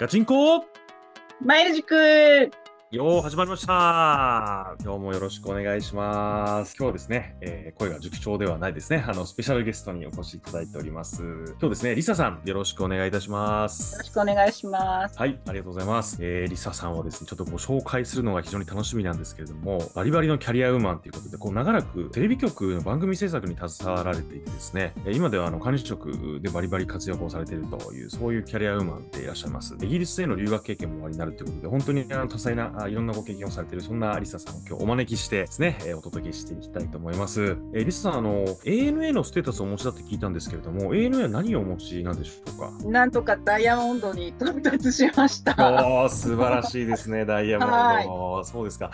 ガチンコ。マイル塾。よー、始まりました。今日もよろしくお願いします。今日はですね、えー声が塾長ではないですね。あの、スペシャルゲストにお越しいただいております。今日ですね、リサさん、よろしくお願いいたしますよろ。しくお願いします。はい、ありがとうございます。えー、リサさんはですね、ちょっとご紹介するのが非常に楽しみなんですけれども、バリバリのキャリアウーマンということで、こう、長らくテレビ局の番組制作に携わられていてですね、えー今ではあの管理職でバリバリ活躍をされているという、そういうキャリアウーマンでいらっしゃいます。イギリスへの留学経験もおありになるということで、本当にあの多彩なあいろんなご経験をされている、そんなリサさんを今日お招きしてですね、えーお届けしていきたいと思います。えーリサさん、あの、ANA のステータスをお持ちだって聞いたんですけれども、ANA は何をお持ちなんでしょうか？なんとかダイヤモンドに到達しました。おー素晴らしいですね、ダイヤモンド。はそうですか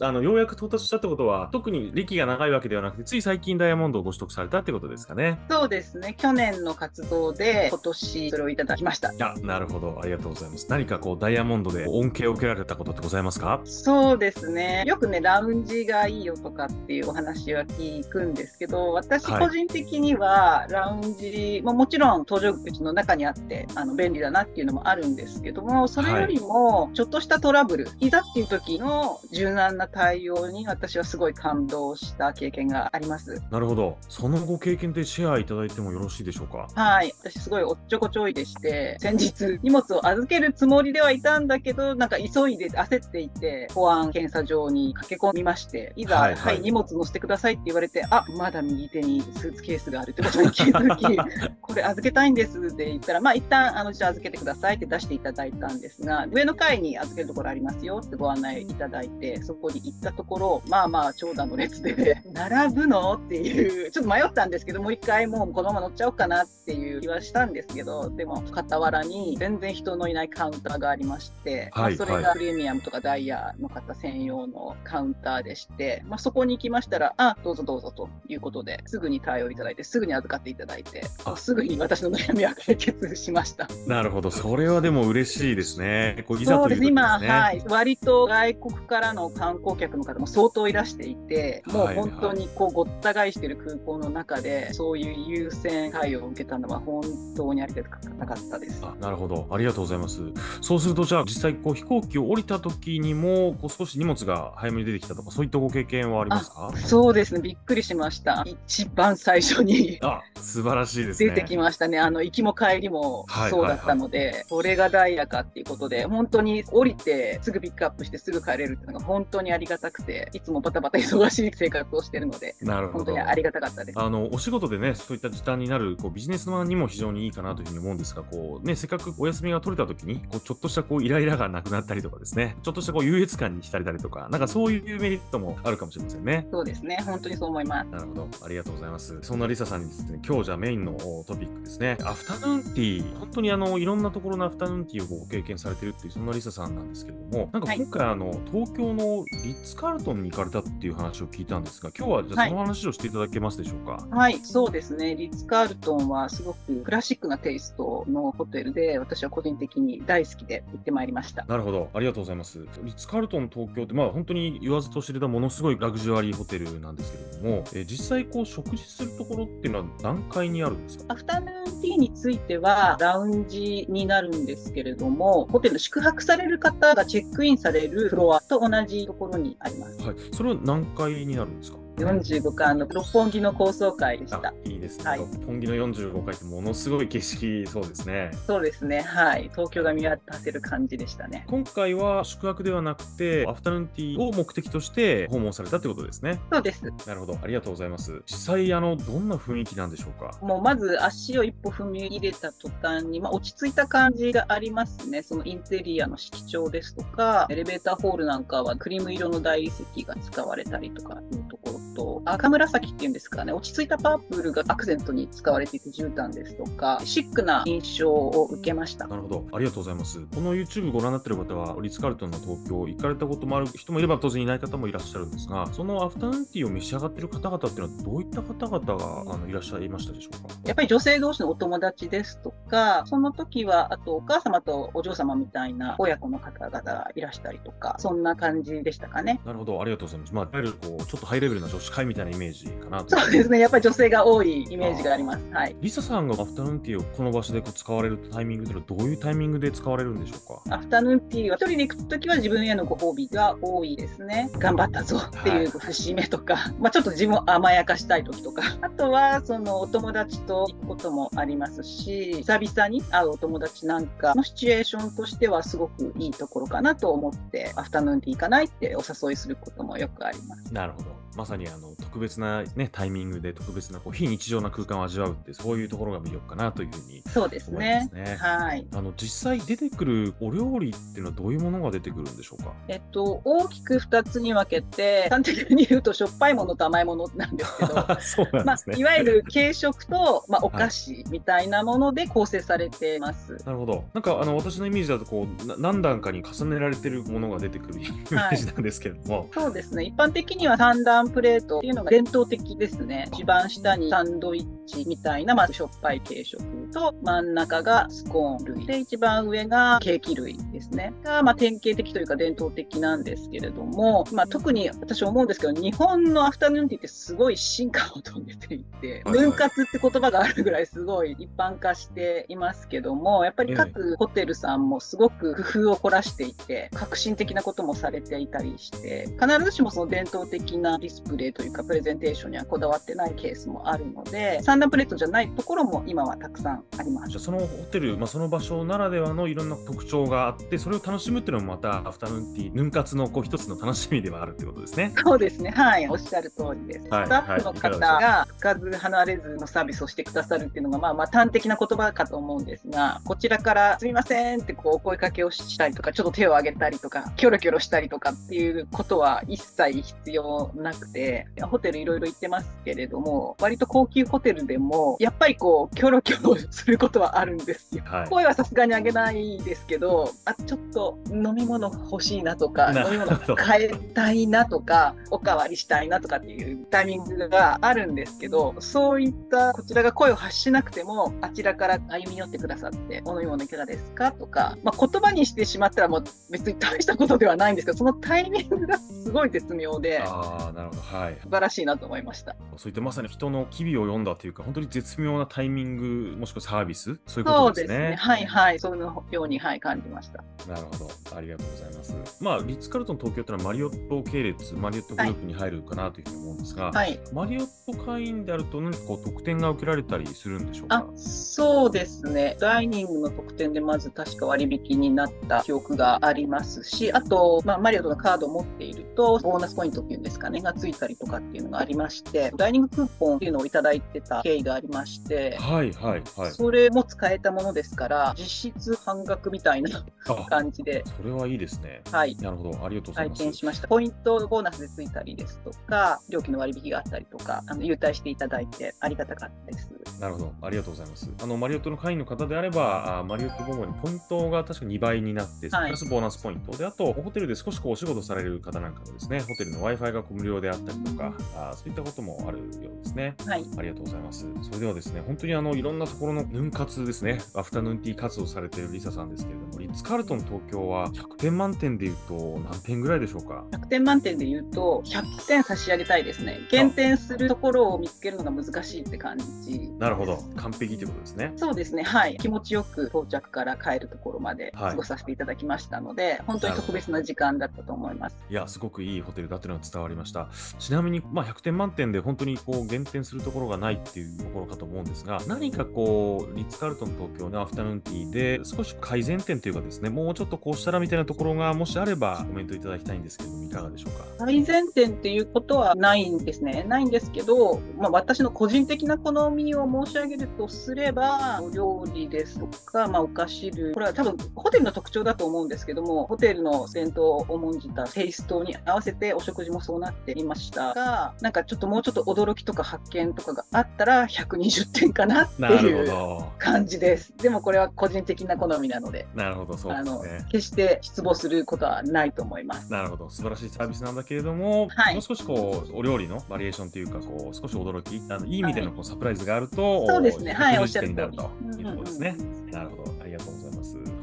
あの。ようやく到達したってことは、特に歴が長いわけではなくて、つい最近ダイヤモンドをご取得されたってことですかね。そうですね。去年の活動で今年それをいただきました。いや、なるほど。ありがとうございます。何かこう、ダイヤモンドで恩恵を受けられたことってございますか？そうですね。よくね、ラウンジがいいよとかっていうお話は聞くんですけど、私はい個人的にはラウンジ、まあ、もちろん搭乗口の中にあってあの便利だなっていうのもあるんですけども、それよりもちょっとしたトラブル、いざっていう時の柔軟な対応に私はすごい感動した経験があります。なるほど。そのご経験でシェアいただいてもよろしいでしょうか？はい。私すごいおっちょこちょいでして、先日荷物を預けるつもりではいたんだけど、なんか急いで焦っていて、保安検査場に駆け込みまして、いざ、ははい。い、はい荷物乗せてくださいって言われて、あ、まだ右手にスーツケースがあるってことに気づき、これ預けたいんですって言ったら、まあ一旦、あの、じゃあ預けてくださいって出していただいたんですが、上の階に預けるところありますよってご案内いただいて、そこに行ったところ、まあまあ長蛇の列で、並ぶのっていう、ちょっと迷ったんですけど、もう一回もうこのまま乗っちゃおうかなっていう気はしたんですけど、でも傍らに全然人のいないカウンターがありまして、はいまあそれはいがプレミアムとかダイヤの方専用のカウンターでして、まあ、そこに行きましたら、あ、どうぞどうぞということで、すぐに対応いただいて、すぐに預かっていただいてあ、すぐに私の悩みは解決しました。なるほど。それはでも嬉しいですね。こういざという時ですね。今、はい、割と外国からの観光客の方も相当いらしていて、もうはい本当にこうごった返している空港の中で、そういう優先対応を受けたのは本当にありがたかったです。あなるほど。ありがとうございます。そうすると、じゃあ、実際、こう、飛行機を降りた時にも、こう、少し荷物が早めに出てきたとか、そういったご経験はありますか？そうですね、びっくりしました。一番最初に あ、素晴らしいですね。出てきましたね。あの、行きも帰りもはいそうだったので、それがダイヤかっていうことで、本当に降りてすぐピックアップしてすぐ帰れるっていうのが本当にありがたくて、いつもバタバタ忙しい生活をしてるので、なるほど本当に。ありがたかったです。あのお仕事でね、そういった時短になるこうビジネスマンにも非常にいいかなというふうに思うんですが、こうね、せっかくお休みが取れた時に、こうちょっとしたこうイライラがなくなったりとかですね、ちょっとしたこう優越感に浸れたりとか、なんかそういうメリットもあるかもしれませんね。そうですね、本当にそう思います。なるほど。ありがとうございます。そんなリサさんにですね、今日じゃあメインのトピックですね。アフタヌーンティー。本当にあの、いろんなところのアフタヌーンティーをご経験されてるっていう、そんなリサさんなんですけれども、なんかはい今回あの、東京のリッツ・カールトンに行かれたっていう話を聞いたんですが、今日はじゃその話をしていただけますでしょうか？はい、そうですね。リッツ・カールトンはすごくクラシックなテイストのホテルで、私は個人的に大好きで行ってまいりました。なるほど。ありがとうございます。リッツ・カールトン東京って、まあ本当に言わずと知れたものすごいラグジュアリーホテルなんですけれども、えー実際こう食事するところっていうのは何階にあるんですか？アフタヌーンティーについては、ラウンジになるんですけれども、ホテルの宿泊される方がチェックインされるフロアと同じところにあります。はい。それは何階になるんですか？45階の六本木の高層階でしたあ。いいですね。はい六本木の45階ってものすごい景色そうですね。そうですね。はい。東京が見渡せる感じでしたね。今回は宿泊ではなくて、アフタヌーンティーを目的として訪問されたってことですね。そうです。なるほど。ありがとうございます。実際、あの、どんな雰囲気なんでしょうか？もうまず足を一歩踏み入れた途端に、まあ、落ち着いた感じがありますね。そのインテリアの色調ですとか、エレベーターホールなんかはクリーム色の大理石が使われたりとかいうところと、赤紫っていうんですかね、落ち着いたパープルがアクセントに使われていて絨毯ですとか、シックな印象を受けました。なるほど。ありがとうございます。この YouTube ご覧になっている方は、リッツ・カールトンの東京行かれたこともある人もいれば、当然いない方もいらっしゃるんですが、そのアフタヌーンティーを召し上がっている方々っていうのは、どういった方々があのいらっしゃいましたでしょうか？やっぱり女性同士のお友達ですとか、その時は、あとお母様とお嬢様みたいな親子の方々がいらしたりとか、そんな感じでしたかね。なるほど、ありがとうございます。まあ、いわゆるこうちょっとハイレベルな女子子会みたいなイメージかなそうですね、やっぱり女性が多いイメージがあります。はい。リサさんがアフタヌーンティーをこの場所でこう使われるタイミングというのは、どういうタイミングで使われるんでしょうか？アフタヌーンティーは、一人で行くときは自分へのご褒美が多いですね。頑張ったぞっていう節目とか、はい、まあちょっと自分を甘やかしたいときとか、あとはそのお友達と行くこともありますし、久々に会うお友達なんかのシチュエーションとしてはすごくいいところかなと思って、アフタヌーンティー行かないってお誘いすることもよくあります。なるほど。まさにあの特別な、ね、タイミングで特別なこう非日常な空間を味わうってそういうところが魅力かなというふうに、ね、そうですね。はい。あの実際出てくるお料理っていうのはどういうものが出てくるんでしょうか？えっと大きく2つに分けて端的に言うとしょっぱいものと甘いものなんですけど。まあいわゆる軽食とまあお菓子みたいなもので構成されてます。はい、なるほど。なんかあの私のイメージだとこう何段かに重ねられてるものが出てくるイメージなんですけれども、はい、そうですね。一般的には三段プレートっていうのが伝統的ですね。一番下にサンドイッチみたいな、まずしょっぱい軽食と、真ん中がスコーン類。で、一番上がケーキ類ですね。が、まあ、典型的というか伝統的なんですけれども、まあ、特に私思うんですけど、日本のアフタヌーンティーってすごい進化を遂げていて、分割って言葉があるぐらいすごい一般化していますけども、やっぱり各ホテルさんもすごく工夫を凝らしていて、革新的なこともされていたりして、必ずしもその伝統的なディスプレイというか、プレゼンテーションにはこだわってないケースもあるので、三段プレートじゃないところも今はたくさんあります。じゃあそのホテル、まあ、その場所ならではのいろんな特徴があって、それを楽しむっていうのもまたアフタヌーンティー、ヌン活のこう一つの楽しみではあるってことですね。そうですね。はい、おっしゃる通りです。はい、スタッフの方がつかず離れずのサービスをしてくださるっていうのが、まあまあ端的な言葉かと思うんですが、こちらからすみませんってこうお声かけをしたりとか、ちょっと手を挙げたりとか、キョロキョロしたりとかっていうことは一切必要なくて、ホテルいろいろ行ってますけれども、割と高級ホテルでも、やっぱりこう、キョロキョロすることはあるんですよ。はい、声はさすがに上げないですけど、あ、ちょっと飲み物欲しいなとか、飲み物変えたいなとか、おかわりしたいなとかっていうタイミングがあるんですけど、そういったこちらが声を発しなくても、あちらから歩み寄ってくださって、お飲み物いかがですか？とか、まあ、言葉にしてしまったらもう別に大したことではないんですけど、そのタイミングがすごい絶妙で、あなるほど、はい、素晴らしいなと思いました。そういったまさに人の機微を読んだというか、本当に絶妙なタイミング、もしくはサービス、そういうことですね。そうですね。はいはい、そのように、はい、感じました。なるほど、ありがとうございます。まあ、リッツ・カルトン東京というのはマリオット系列、マリオットグループに入るかなというふうに思うんですが、はい、マリオット会員であると、何かこう特典が受けられたりするんでしょうか？そうですね。ダイニングの特典でまず確か割引になった記憶がありますし、あと、まあ、マリオットのカードを持っていると、ボーナスポイントっていうんですかね、がついたりとかっていうのがありまして、ダイニングクーポンっていうのをいただいてた経緯がありまして、はいはいはい。それも使えたものですから、実質半額みたいな感じで。それはいいですね。はい。なるほど、ありがとうございます。体験しました。ポイントボーナスでついたりですとか、料金の割引があったりとか、あの優待していただいてありがたかったです。なるほど、ありがとうございます。あのマリオットの会員の方であれば、あマリオットボンボにポイントが確か2倍になって、プラスボーナスポイントで、あとホテルで少しこうお仕事される方なんかもですね、ホテルの Wi-Fi が無料であったりとか、あそういったこともあるようですね。はい。ありがとうございます。それではですね、本当にあのいろんなところのヌン活ですね、アフタヌーンティー活動されているリサさんですけれども、リッツ・カールトン東京は100点満点でいうと何点ぐらいでしょうか ?100 点満点でいうと、100点差し上げたいですね。減点するところを見つけるのが難しいって感じ。なるほど。完璧ということですね。そうですね。はい。気持ちよく到着から帰るところまで過ごさせていただきましたので、はい、本当に特別な時間だったと思います。いや、すごくいいホテルだというのは伝わりました。ちなみに、まあ、100点満点で本当にこう減点するところがないっていうところかと思うんですが、何かこう、リッツ・カルトン東京のアフタヌーンティーで少し改善点というかですね、もうちょっとこうしたらみたいなところがもしあればコメントいただきたいんですけども、かがでしょうか？改善点っていうことはないんですね。ないんですけど、まあ、私の個人的な好みを申し上げるとすれば、お料理ですとか、まあ、お菓子類、これは多分ホテルの特徴だと思うんですけども、ホテルの伝統を重んじたテイストに合わせてお食事もそうなっていましたが、なんかちょっともうちょっと驚きとか発見とかがあったら120点かなっていう感じです。でもこれは個人的な好みなので、なるほど、そうですね。決して失望することはないと思います。なるほど、素晴らしいサービスなんだけれども、はい、もう少しこうお料理のバリエーションというか、こう少し驚き、あのいい意味でのこうサプライズがあると、そうですね、はい、おっしゃる通り。になるというところですね。なるほど、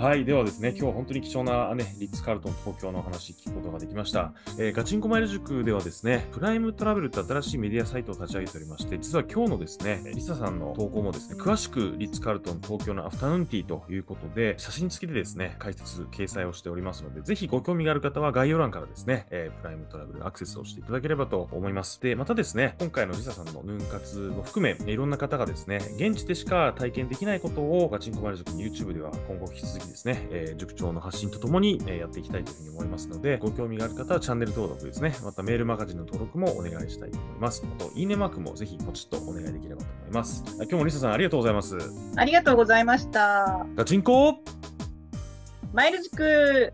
はい、ではですね、今日は本当に貴重なね、リッツ・カールトン東京の話聞くことができました。えーガチンコマイル塾ではですね、プライムトラベルって新しいメディアサイトを立ち上げておりまして、実は今日のですね、リサさんの投稿もですね、詳しくリッツ・カールトン東京のアフタヌーンティーということで、写真付きでですね、解説、掲載をしておりますので、ぜひご興味がある方は概要欄からですね、えープライムトラベルアクセスをしていただければと思います。で、またですね、今回のリサさんのヌン活も含め、いろんな方がですね、現地でしか体験できないことをガチンコマイル塾の YouTube では今後引き続きですね、えー塾長の発信とともに、えーやっていきたいというふうに思いますので、ご興味がある方はチャンネル登録ですね、またメールマガジンの登録もお願いしたいと思います。あと、いいねマークもぜひポチッとお願いできればと思います。今日もリサさんありがとうございます。ありがとうございました。ガチンコマイル塾